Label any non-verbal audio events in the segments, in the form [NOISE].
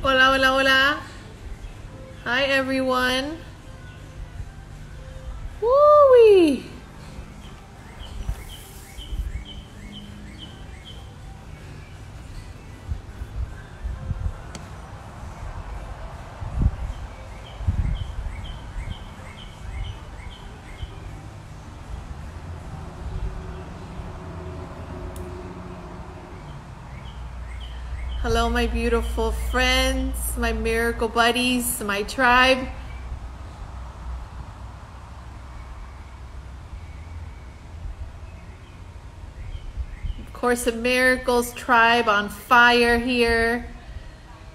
Hola, hola, hola. Hi, everyone. Hello, my beautiful friends, my miracle buddies, my tribe. Of course, the Miracles tribe on fire here.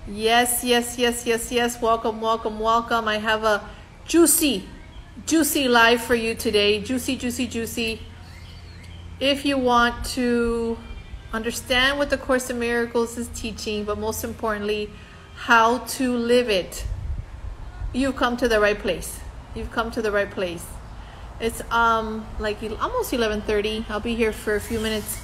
Yes, yes, yes, yes, yes. Welcome, welcome, welcome. I have a juicy, juicy live for you today. Juicy, juicy, juicy. If you want to understand what the Course in Miracles is teaching, but most importantly, how to live it, you've come to the right place. You've come to the right place. It's um like almost 11:30. I'll be here for a few minutes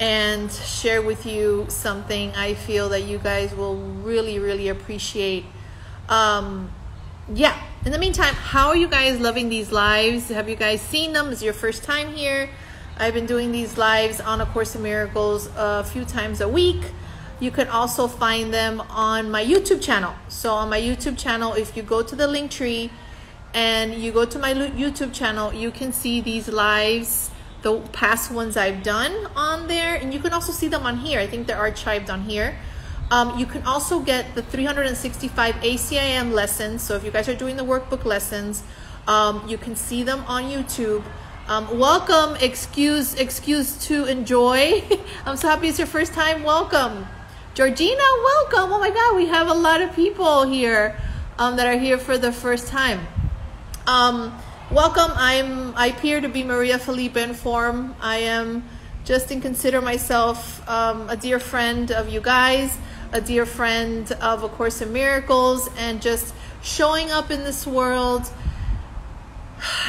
and share with you something I feel that you guys will really really appreciate. Um yeah. In the meantime, how are you guys loving these lives? Have you guys seen them? Is your first time here? I've been doing these lives on A Course in Miracles a few times a week. You can also find them on my YouTube channel. So on my YouTube channel, if you go to the link tree and you go to my YouTube channel, you can see these lives, the past ones I've done on there, and you can also see them on here. I think they're archived on here. Um, you can also get the 365 ACIM lessons. So if you guys are doing the workbook lessons, um, you can see them on YouTube. Um, welcome, excuse, excuse to enjoy. [LAUGHS] I'm so happy it's your first time. Welcome, Georgina. Welcome. Oh my God, we have a lot of people here um, that are here for the first time. Um, welcome. I'm I appear to be Maria Felipe in form. I am just and consider myself um, a dear friend of you guys, a dear friend of A Course in Miracles, and just showing up in this world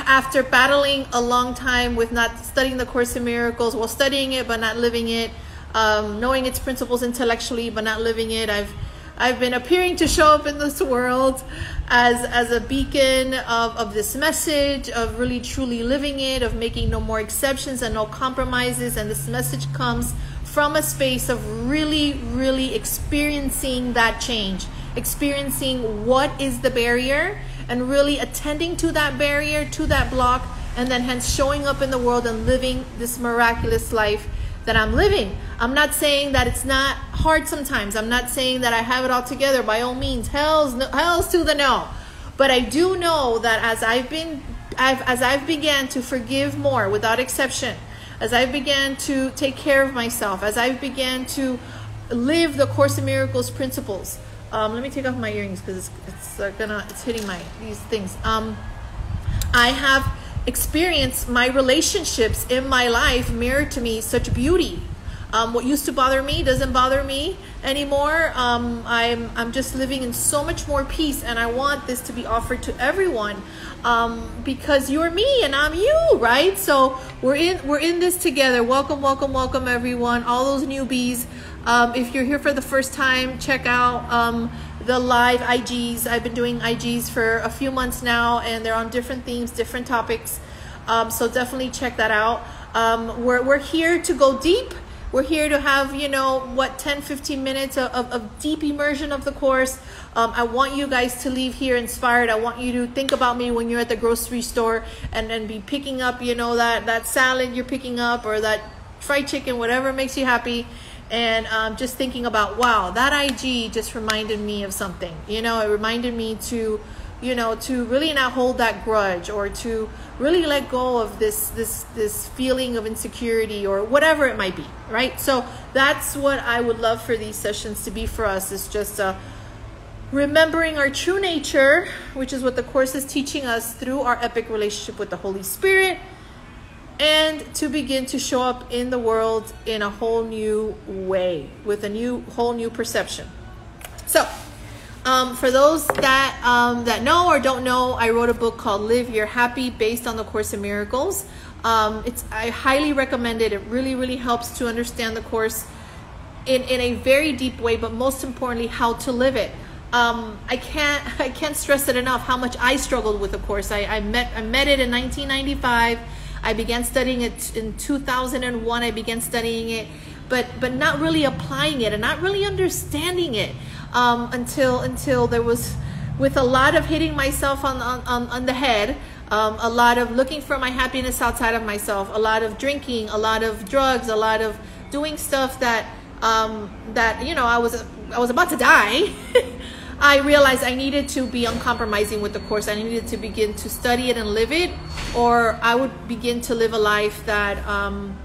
after battling a long time with not studying the Course in Miracles, well, studying it but not living it, um, knowing its principles intellectually but not living it, I've I've been appearing to show up in this world as as a beacon of, of this message, of really truly living it, of making no more exceptions and no compromises. And this message comes from a space of really, really experiencing that change, experiencing what is the barrier and really attending to that barrier, to that block, and then hence showing up in the world and living this miraculous life that I'm living. I'm not saying that it's not hard sometimes. I'm not saying that I have it all together by all means. Hell's no, hell's to the no. But I do know that as I've been I've, as I've began to forgive more without exception, as I've began to take care of myself, as I've began to live the Course in Miracles principles, um, let me take off my earrings because it's, it's uh, gonna it's hitting my these things. Um, I have experienced my relationships in my life mirror to me such beauty. Um, what used to bother me doesn't bother me anymore. Um, I'm I'm just living in so much more peace, and I want this to be offered to everyone um, because you're me and I'm you, right? So we're in we're in this together. Welcome, welcome, welcome, everyone. All those newbies. Um, if you're here for the first time, check out um, the live IGs. I've been doing IGs for a few months now, and they're on different themes, different topics. Um, so definitely check that out. We're, we're here to go deep. We're here to have, you know, what, 10, 15 minutes of, of, of deep immersion of the course. Um, I want you guys to leave here inspired. I want you to think about me when you're at the grocery store and, and be picking up, you know, that, that salad you're picking up or that fried chicken, whatever makes you happy and um, just thinking about wow that ig just reminded me of something you know it reminded me to you know to really not hold that grudge or to really let go of this this this feeling of insecurity or whatever it might be right? So that's what i would love for these sessions to be for us is just uh, remembering our true nature which is what the course is teaching us through our epic relationship with the holy spirit and to begin to show up in the world in a whole new way with a new whole new perception. So um, for those that um, that know or don't know i wrote a book called live your happy based on the course in miracles um, it's i highly recommend it it really really helps to understand the course in, in a very deep way, but most importantly, how to live it. Um, I can't [LAUGHS] I can't stress it enough how much I struggled with the course. I, I met I met it in 1995. I began studying it in 2001. I began studying it, but but not really applying it and not really understanding it um, until until there was with a lot of hitting myself on on, on, the head. Um, a lot of looking for my happiness outside of myself, a lot of drinking, a lot of drugs, a lot of doing stuff that um, that you know I was I was about to die. [LAUGHS] I realized I needed to be uncompromising with the course. I needed to begin to study it and live it, or I would begin to live a life that um,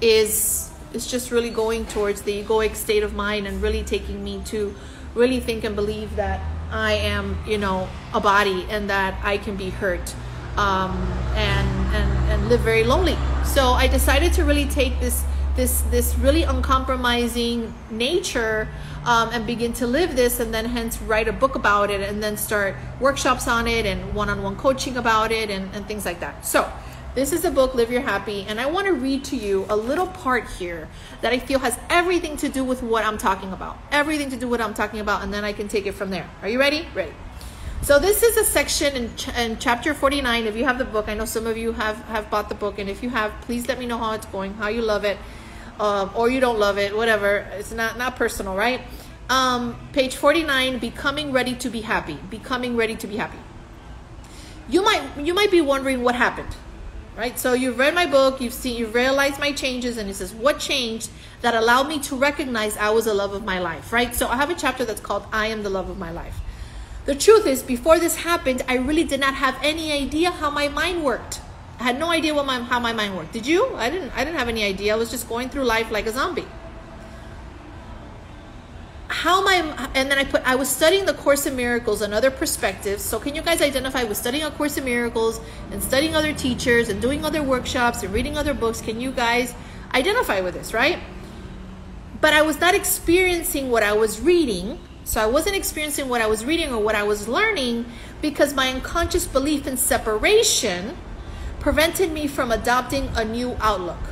is is just really going towards the egoic state of mind and really taking me to really think and believe that I am, you know, a body and that I can be hurt um, and, and and live very lonely. So I decided to really take this this this really uncompromising nature um, and begin to live this and then hence write a book about it and then start workshops on it and one-on-one coaching about it and, and things like that so this is a book live your happy and i want to read to you a little part here that i feel has everything to do with what i'm talking about everything to do with what i'm talking about and then i can take it from there are you ready ready so this is a section in, ch- in chapter 49 if you have the book i know some of you have have bought the book and if you have please let me know how it's going how you love it um, or you don't love it, whatever. It's not not personal, right? Um, page 49, becoming ready to be happy. Becoming ready to be happy. You might you might be wondering what happened, right? So you've read my book, you've seen, you've realized my changes, and it says what changed that allowed me to recognize I was the love of my life, right? So I have a chapter that's called I am the love of my life. The truth is, before this happened, I really did not have any idea how my mind worked. I had no idea what my, how my mind worked. Did you? I didn't. I didn't have any idea. I was just going through life like a zombie. How my and then I put I was studying the Course in Miracles and other perspectives. So can you guys identify with studying a Course in Miracles and studying other teachers and doing other workshops and reading other books? Can you guys identify with this, right? But I was not experiencing what I was reading. So I wasn't experiencing what I was reading or what I was learning because my unconscious belief in separation prevented me from adopting a new outlook.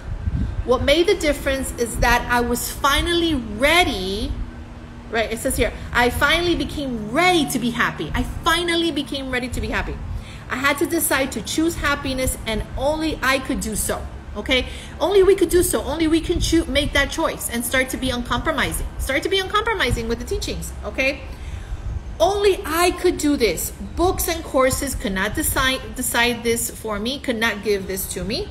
What made the difference is that I was finally ready. Right, it says here, I finally became ready to be happy. I finally became ready to be happy. I had to decide to choose happiness, and only I could do so. Okay, only we could do so. Only we can choose, make that choice, and start to be uncompromising. Start to be uncompromising with the teachings. Okay, only I could do this. Books and courses could not decide decide this for me, could not give this to me.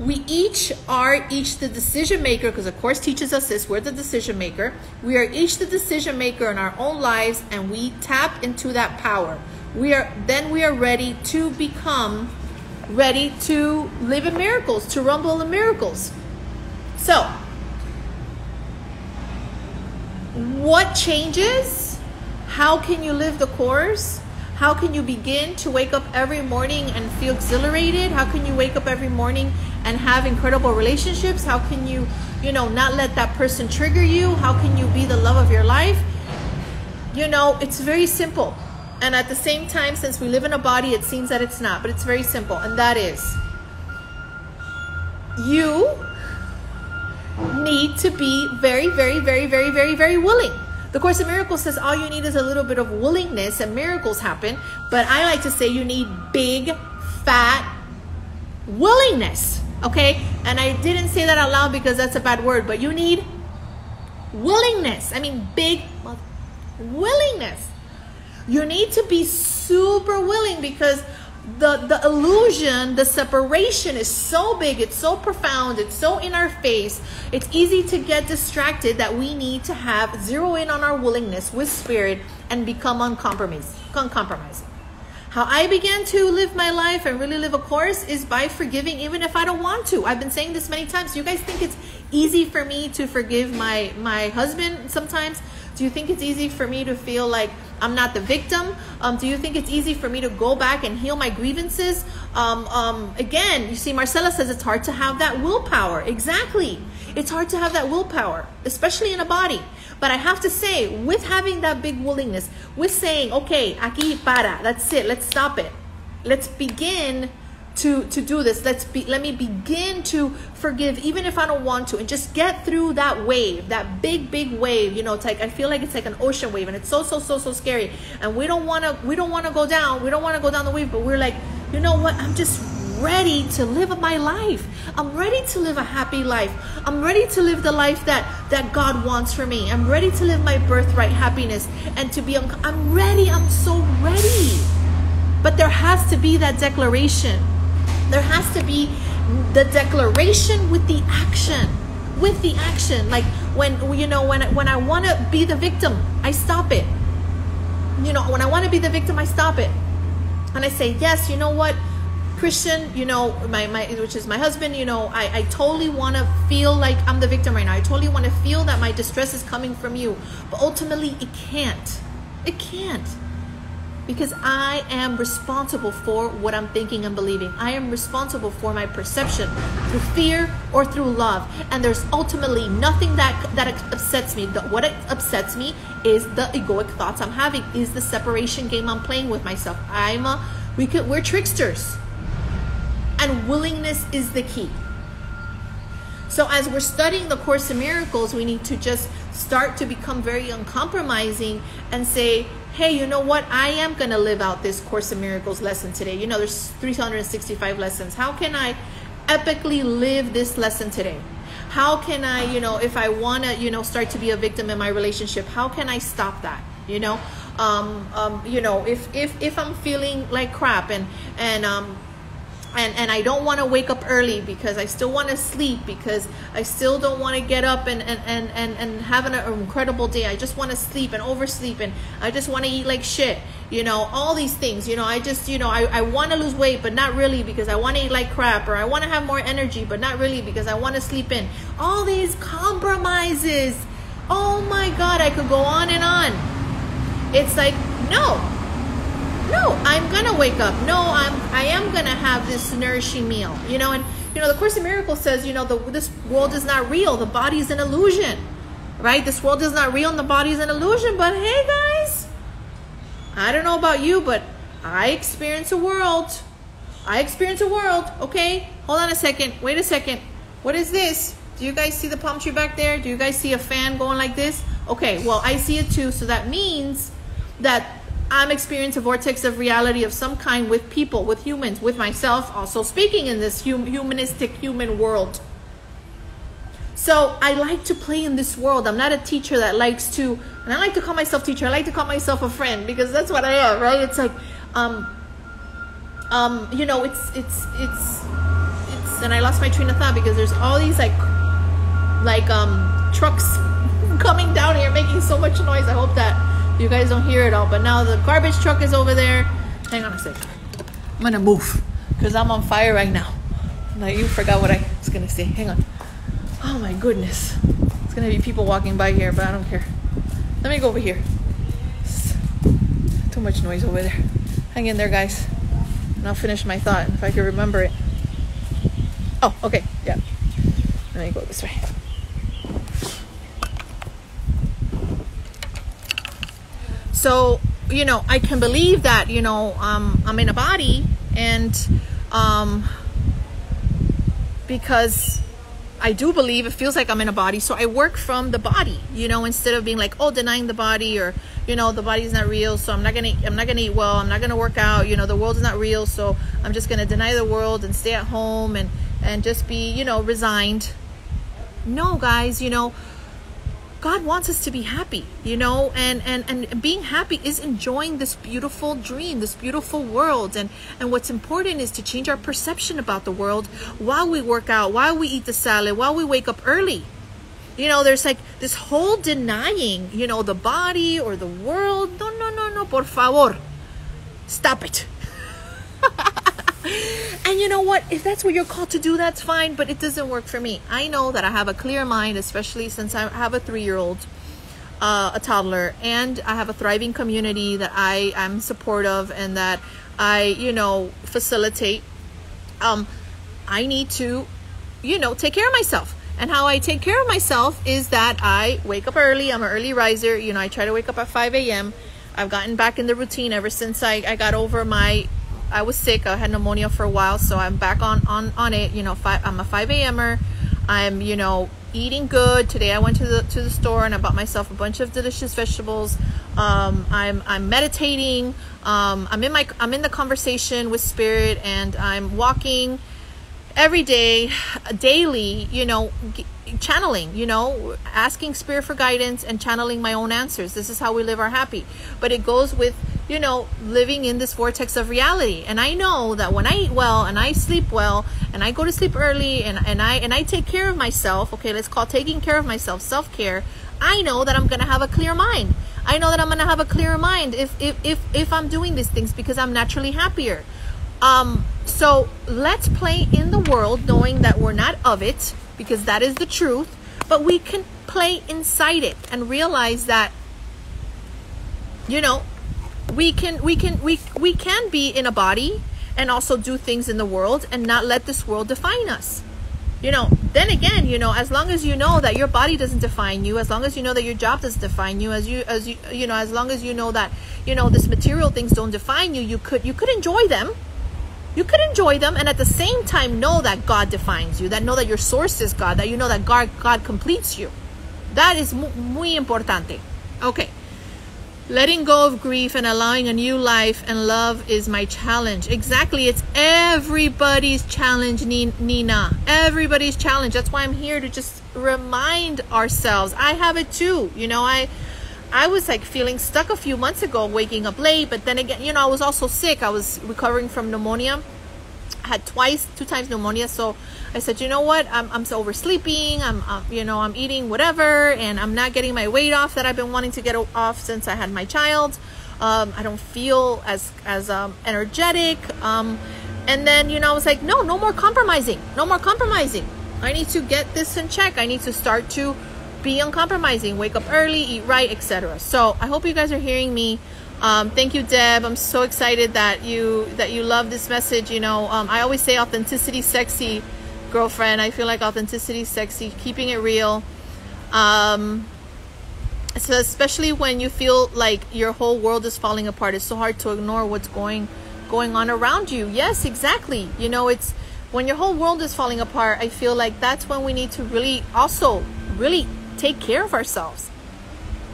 We each are each the decision maker because the course teaches us this. We're the decision maker. We are each the decision maker in our own lives and we tap into that power. We are then we are ready to become ready to live in miracles, to rumble in miracles. So, what changes? How can you live the course? How can you begin to wake up every morning and feel exhilarated? How can you wake up every morning and have incredible relationships? How can you, you know, not let that person trigger you? How can you be the love of your life? You know, it's very simple. And at the same time, since we live in a body, it seems that it's not, but it's very simple. And that is you need to be very, very, very, very, very, very willing. The Course in Miracles says all you need is a little bit of willingness and miracles happen. But I like to say you need big, fat willingness. Okay? And I didn't say that out loud because that's a bad word, but you need willingness. I mean, big willingness. You need to be super willing because the the illusion the separation is so big it's so profound it's so in our face. It's easy to get distracted that we need to have zero in on our willingness with spirit and become uncompromised uncompromising. How i began to live my life and really live a course is by forgiving even if i don't want to. I've been saying this many times. You guys think it's easy for me to forgive my my husband sometimes do you think it's easy for me to feel like I'm not the victim? Um, do you think it's easy for me to go back and heal my grievances? Um, um, again, you see, Marcella says it's hard to have that willpower. Exactly. It's hard to have that willpower, especially in a body. But I have to say, with having that big willingness, with saying, okay, aquí para, that's it, let's stop it. Let's begin to to do this. Let's be let me begin to forgive even if i don't want to and just get through that wave that big big wave. You know it's like i feel like it's like an ocean wave and it's so so so so scary. And we don't want to we don't want to go down. We don't want to go down the wave but we're like you know what? I'm just ready to live my life. I'm ready to live a happy life. I'm ready to live the life that that god wants for me. I'm ready to live my birthright happiness and to be i'm ready. I'm so ready. But there has to be that declaration there has to be the declaration with the action. With the action. Like when you know when when I want to be the victim, I stop it. You know, when I want to be the victim, I stop it. And I say, "Yes, you know what? Christian, you know, my, my which is my husband, you know, I, I totally want to feel like I'm the victim right now. I totally want to feel that my distress is coming from you. But ultimately, it can't. It can't because I am responsible for what I'm thinking and believing. I am responsible for my perception through fear or through love. And there's ultimately nothing that that upsets me. What upsets me is the egoic thoughts I'm having, is the separation game I'm playing with myself. I'm a we could we're tricksters. And willingness is the key. So as we're studying the Course in Miracles, we need to just start to become very uncompromising and say, hey, you know what? I am going to live out this Course in Miracles lesson today. You know, there's 365 lessons. How can I epically live this lesson today? How can I, you know, if I want to, you know, start to be a victim in my relationship, how can I stop that? You know, um, um, you know, if if if I'm feeling like crap and and um, and and I don't want to wake up early because I still want to sleep because I still don't want to get up and and and and, and have an, incredible day. I just want to sleep and oversleep and I just want to eat like shit. You know, all these things. You know, I just you know I I want to lose weight but not really because I want to eat like crap or I want to have more energy but not really because I want to sleep in. All these compromises. Oh my God, I could go on and on. It's like no, no i'm gonna wake up. No i'm i am gonna have this nourishing meal you know and you know the course in miracles says you know the, this world is not real. The body is an illusion right? This world is not real and the body is an illusion but hey guys i don't know about you but i experience a world. I experience a world okay? Hold on a second. Wait a second. What is this? Do you guys see the palm tree back there? Do you guys see a fan going like this? Okay well i see it too. So that means that I'm experiencing a vortex of reality of some kind with people, with humans, with myself, also speaking in this hum- humanistic human world. So I like to play in this world. I'm not a teacher that likes to, and I like to call myself teacher. I like to call myself a friend because that's what I am, right? It's like, um, um, you know, it's it's it's it's, and I lost my train of thought because there's all these like, like um trucks [LAUGHS] coming down here making so much noise. I hope that you guys don't hear it all, but now the garbage truck is over there. Hang on a second. I'm gonna move because I'm on fire right now. Now you forgot what I was gonna say. Hang on. Oh my goodness. It's gonna be people walking by here, but I don't care. Let me go over here. Too much noise over there. Hang in there, guys. And I'll finish my thought if I can remember it. Oh, okay. Yeah. Let me go this way. So you know i can believe that you know um, i'm in a body and um, because i do believe it feels like i'm in a body. So i work from the body you know instead of being like oh denying the body or you know the body's not real so i'm not gonna i'm not gonna eat well i'm not gonna work out you know the world is not real so i'm just gonna deny the world and stay at home and and just be you know resigned. No guys you know God wants us to be happy, you know, and, and, and being happy is enjoying this beautiful dream, this beautiful world. And, and what's important is to change our perception about the world while we work out, while we eat the salad, while we wake up early. You know, there's like this whole denying, you know, the body or the world. No, no, no, no, por favor. Stop it. And you know what? If that's what you're called to do, that's fine, but it doesn't work for me. I know that I have a clear mind, especially since I have a three year old, uh, a toddler, and I have a thriving community that I am supportive and that I, you know, facilitate. Um, I need to, you know, take care of myself. And how I take care of myself is that I wake up early. I'm an early riser. You know, I try to wake up at 5 a.m. I've gotten back in the routine ever since I, I got over my I was sick. I had pneumonia for a while, so I'm back on on on it. You know, five, I'm a 5 a.m.er. I'm you know eating good. Today I went to the to the store and I bought myself a bunch of delicious vegetables. Um, I'm I'm meditating. Um, I'm in my I'm in the conversation with spirit, and I'm walking every day, daily. You know, channeling. You know, asking spirit for guidance and channeling my own answers. This is how we live our happy. But it goes with you know, living in this vortex of reality. And I know that when I eat well and I sleep well and I go to sleep early and, and I and I take care of myself, okay, let's call taking care of myself self-care, I know that I'm gonna have a clear mind. I know that I'm gonna have a clearer mind if if if, if I'm doing these things because I'm naturally happier. Um, so let's play in the world knowing that we're not of it because that is the truth, but we can play inside it and realize that you know we can we can we we can be in a body and also do things in the world and not let this world define us. You know then again you know as long as you know that your body doesn't define you as long as you know that your job doesn't define you as you as you you know as long as you know that you know this material things don't define you you could you could enjoy them. You could enjoy them and at the same time know that god defines you that know that your source is god that you know that god god completes you. That is muy importante. Okay Letting go of grief and allowing a new life and love is my challenge. Exactly. It's everybody's challenge, Nina. Everybody's challenge. That's why I'm here to just remind ourselves. I have it too. You know, I I was like feeling stuck a few months ago, waking up late, but then again, you know, I was also sick. I was recovering from pneumonia. Had twice, two times pneumonia, so I said, you know what? I'm, I'm so oversleeping. I'm, uh, you know, I'm eating whatever, and I'm not getting my weight off that I've been wanting to get off since I had my child. Um, I don't feel as as um, energetic. Um, and then, you know, I was like, no, no more compromising. No more compromising. I need to get this in check. I need to start to be uncompromising, wake up early, eat right, etc. So I hope you guys are hearing me. Um, thank you, Deb. I'm so excited that you that you love this message. You know, um, I always say authenticity, sexy girlfriend. I feel like authenticity sexy, keeping it real. Um, so especially when you feel like your whole world is falling apart, it's so hard to ignore what's going going on around you. Yes, exactly. You know, it's when your whole world is falling apart. I feel like that's when we need to really also really take care of ourselves.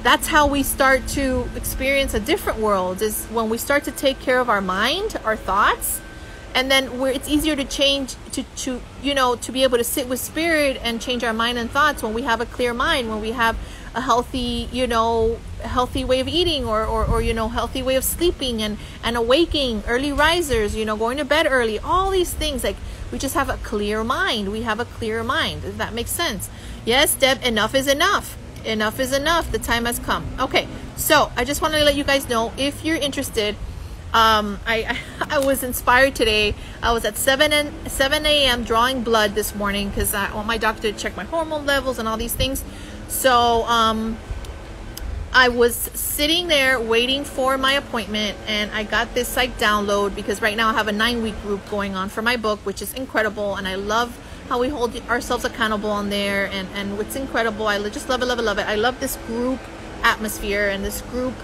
That's how we start to experience a different world. Is when we start to take care of our mind, our thoughts and then it's easier to change to to you know to be able to sit with spirit and change our mind and thoughts when we have a clear mind when we have a healthy you know healthy way of eating or, or, or you know healthy way of sleeping and and awaking early risers you know going to bed early all these things like we just have a clear mind. We have a clear mind. That makes sense? Yes deb enough is enough enough is enough the time has come okay so i just want to let you guys know if you're interested um, I, [LAUGHS] I was inspired today. I was at 7 and 7 a.m. drawing blood this morning because I want my doctor to check my hormone levels and all these things. So um, I was sitting there waiting for my appointment, and I got this psych download because right now I have a nine week group going on for my book, which is incredible, and I love how we hold ourselves accountable on there, and and what's incredible. I just love it, love it, love it. I love this group atmosphere and this group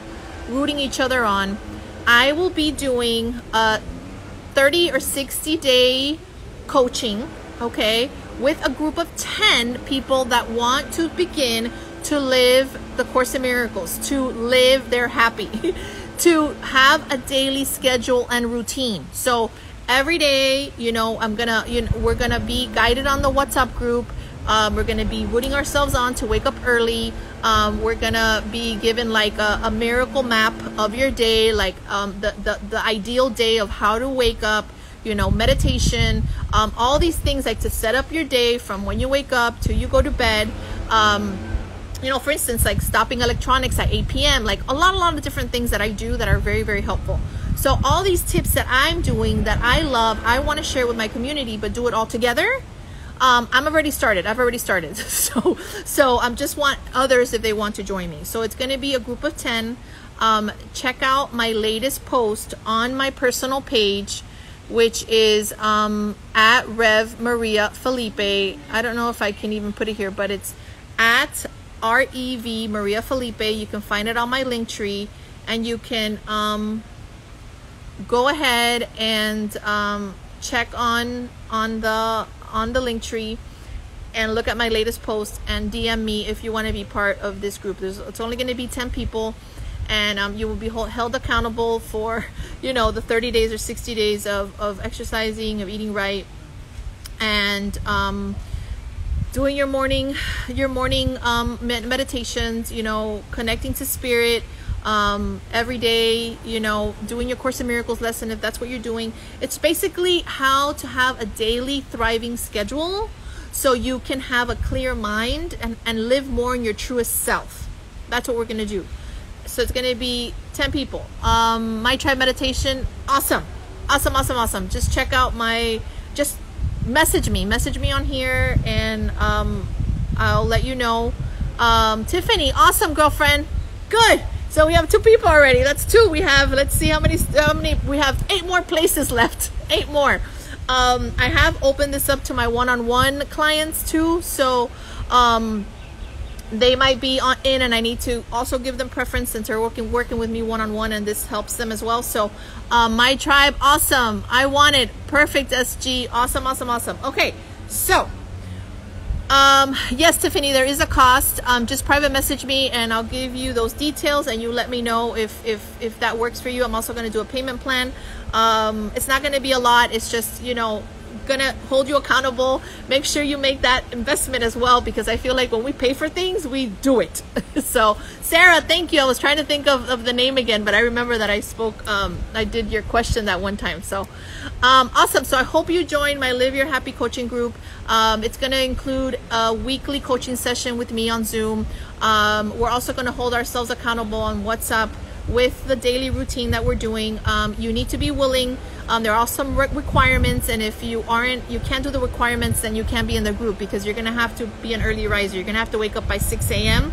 rooting each other on. I will be doing a 30 or 60 day coaching, okay, with a group of 10 people that want to begin to live the Course in Miracles, to live their happy, [LAUGHS] to have a daily schedule and routine. So every day, you know, I'm gonna, you know, we're gonna be guided on the WhatsApp group. Um, we're gonna be rooting ourselves on to wake up early. Um, we're gonna be given like a, a, miracle map of your day, like um, the, the, the ideal day of how to wake up, you know, meditation, um, all these things like to set up your day from when you wake up to you go to bed. Um, you know, for instance, like stopping electronics at 8 p.m., like a lot, a lot of different things that I do that are very, very helpful. So all these tips that I'm doing that I love, I want to share with my community, but do it all together um, I'm already started. I've already started. [LAUGHS] So, so I'm um, just want others if they want to join me. So it's going to be a group of 10. Um, check out my latest post on my personal page, which is um, at Rev Maria Felipe. I don't know if I can even put it here, but it's at R E V Maria Felipe. You can find it on my link tree, and you can um, go ahead and um, check on on the on the link tree and look at my latest post and DM me if you want to be part of this group. There's, it's only going to be 10 people and um, you will be held accountable for, [LAUGHS] you know, the 30 days or 60 days of, of exercising, of eating right, and um, doing your morning, your morning um, meditations, you know, connecting to spirit, um, every day, you know, doing your Course in Miracles lesson if that's what you're doing. It's basically how to have a daily thriving schedule so you can have a clear mind and, and live more in your truest self. That's what we're going to do. So it's going to be 10 people. Um, my tribe meditation, awesome. Awesome, awesome, awesome. Just check out my, just message me, message me on here and um, I'll let you know. Um, Tiffany, awesome girlfriend. Good. So we have two people already. That's two. We have, let's see how many, how many, we have eight more places left. [LAUGHS] Eight more. Um, I have opened this up to my one-on-one clients too. So, um, they might be on in and I need to also give them preference since they're working working with me one-on-one and this helps them as well. So um, my tribe, awesome. I want it. Perfect SG. Awesome, awesome, awesome. Okay, so um, yes, Tiffany, there is a cost. Um, just private message me and I'll give you those details and you let me know if, if, if that works for you. I'm also going to do a payment plan. Um, it's not going to be a lot. It's just, you know, gonna hold you accountable. Make sure you make that investment as well because i feel like when we pay for things we do it. [LAUGHS] So sarah thank you. I was trying to think of, of the name again but i remember that i spoke um, i did your question that one time. So um, awesome. So i hope you join my live your happy coaching group. Um, it's to include a weekly coaching session with me on zoom. Um, we're also to hold ourselves accountable on whatsapp with the daily routine that we're doing. Um, you need to be willing um, there are some re requirements, and if you aren't, you can't do the requirements, then you can't be in the group because you're gonna have to be an early riser. You're gonna have to wake up by 6 a.m.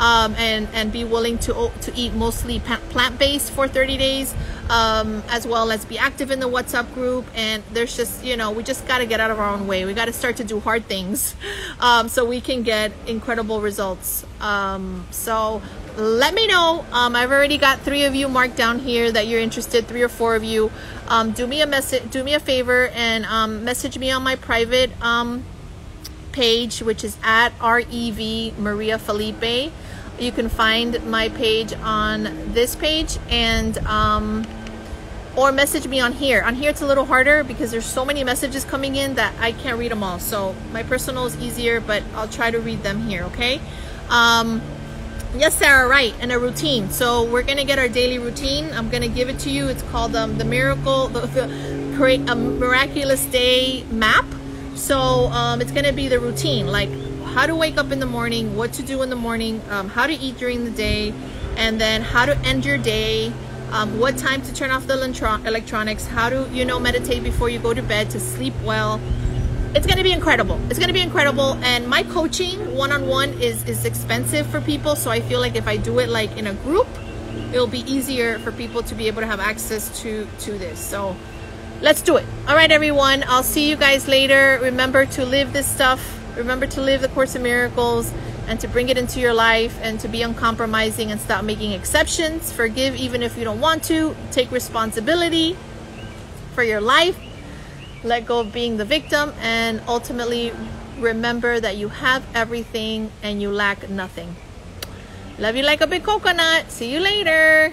Um, and and be willing to to eat mostly plant based for 30 days, um, as well as be active in the WhatsApp group. And there's just you know we just got to get out of our own way. We got to start to do hard things, [LAUGHS] um, so we can get incredible results. Um, so let me know. Um, I've already got three of you marked down here that you're interested. Three or four of you. Um, do me a message. Do me a favor and um, message me on my private um, page, which is at rev Maria Felipe. You can find my page on this page and um, or message me on here. On here it's a little harder because there's so many messages coming in that I can't read them all. So my personal is easier, but I'll try to read them here. Okay. Um, Yes, Sarah, right. And a routine. So we're to get our daily routine. I'm to give it to you. It's called um, the Miracle, the, the Create a Miraculous Day Map. So um, it's to be the routine, like how to wake up in the morning, what to do in the morning, um, how to eat during the day, and then how to end your day, um, what time to turn off the electronics, how to, you know, meditate before you go to bed to sleep well, it's going to be incredible. It's going to be incredible. And my coaching one-on-one is, is expensive for people. So I feel like if I do it like in a group, it'll be easier for people to be able to have access to, to this. So let's do it. All right, everyone. I'll see you guys later. Remember to live this stuff. Remember to live the Course in Miracles and to bring it into your life and to be uncompromising and stop making exceptions. Forgive even if you don't want to. Take responsibility for your life let go of being the victim, and ultimately remember that you have everything and you lack nothing. Love you like a big coconut. See you later.